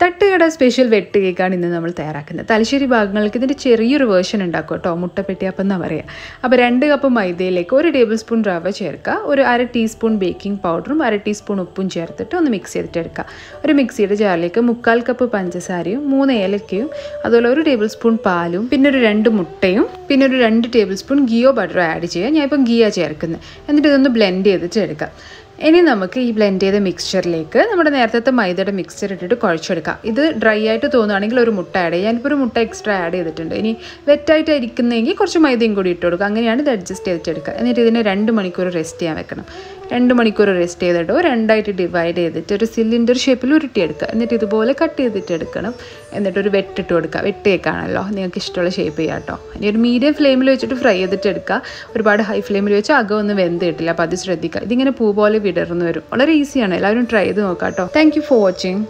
തട്ടുകട സ്പെഷ്യൽ വെട്ട് കേക്കാണ് ഇന്ന് നമ്മൾ തയ്യാറാക്കുന്നത്. തലശ്ശേരി ഭാഗങ്ങൾക്ക് ഇതിന്റെ ചെറിയൊരു വേർഷൻ ഉണ്ടാക്കും കേട്ടോ മുട്ടപ്പെട്ടിയപ്പം എന്നാ പറയുക അപ്പോൾ രണ്ട് കപ്പ് മൈദയിലേക്ക് ഒരു ടേബിൾ സ്പൂൺ റവ ചേർക്കുക ഒരു അര ടീസ്പൂൺ ബേക്കിംഗ് പൗഡറും അര ടീസ്പൂൺ ഉപ്പും ചേർത്തിട്ട് ഒന്ന് മിക്സ് ചെയ്തിട്ട് എടുക്കുക ഒരു മിക്സിയുടെ ജാറിലേക്ക് മുക്കാൽ കപ്പ് പഞ്ചസാരയും മൂന്ന് ഏലക്കയും അതുപോലെ ഒരു ടേബിൾ സ്പൂൺ പാലും പിന്നെ ഒരു രണ്ട് മുട്ടയും പിന്നെ ഒരു രണ്ട് ടേബിൾ സ്പൂൺ ഗിയോ ബട്ടറോ ആഡ് ചെയ്യുക. ഞാൻ ഇപ്പം ഗിയ ചേർക്കുന്നത് എന്നിട്ട് ഇതൊന്ന് ബ്ലെൻഡ് ചെയ്തിട്ട് എടുക്കാം ഇനി നമുക്ക് ഈ ബ്ലെൻഡ് ചെയ്ത മിക്സ്ചറിലേക്ക് നമ്മുടെ നേരത്തെ മൈദയുടെ മിക്സ്ചർ ഇട്ടിട്ട് കുഴച്ചെടുക്കാം. ഇത് ഡ്രൈ ആയിട്ട് തോന്നുകയാണെങ്കിൽ ഒരു മുട്ട ആഡ് ചെയ്യാം. ഞാനിപ്പോൾ ഒരു മുട്ട എക്സ്ട്രാ ആഡ് ചെയ്തിട്ടുണ്ട്. ഇനി വെറ്റായിട്ട് ഇരിക്കുന്നതെങ്കിൽ കുറച്ച് മൈദയും കൂടി ഇട്ട് കൊടുക്കുക. അങ്ങനെയാണ് ഇത് അഡ്ജസ്റ്റ് ചെയ്തിട്ടെടുക്കുക. എന്നിട്ട് ഇതിനെ രണ്ട് മണിക്കൂർ റെസ്റ്റ് ചെയ്യാൻ വെക്കണം. രണ്ട് മണിക്കൂർ റെസ്റ്റ് ചെയ്തിട്ടോ രണ്ടായിട്ട് ഡിവൈഡ് ചെയ്തിട്ട് ഒരു സിലിണ്ടർ ഷേപ്പിൽ ഉരുട്ടിയെടുക്കുക എന്നിട്ട് ഇതുപോലെ കട്ട് ചെയ്തിട്ട് എടുക്കണം. എന്നിട്ട് ഒരു വെട്ടിട്ട് കൊടുക്കുക. വെട്ടേക്കാണല്ലോ നിങ്ങൾക്ക് ഇഷ്ടമുള്ള ഷേപ്പ് ചെയ്യാം കേട്ടോ. ഇനി ഒരു മീഡിയം ഫ്ലെയിമിൽ വെച്ചിട്ട് ഫ്രൈ ചെയ്തിട്ട് എടുക്കുക. ഒരുപാട് ഹൈ ഫ്ലെയിമിൽ വെച്ച് അകം ഒന്നും വെന്ത് കിട്ടില്ല. അപ്പോൾ അത് ശ്രദ്ധിക്കുക. ഇതിങ്ങനെ പൂ പോലെ വിടർന്നു വരും. വളരെ ഈസിയാണ് എല്ലാവരും ട്രൈ ചെയ്ത് നോക്കാം കേട്ടോ. Thank for watching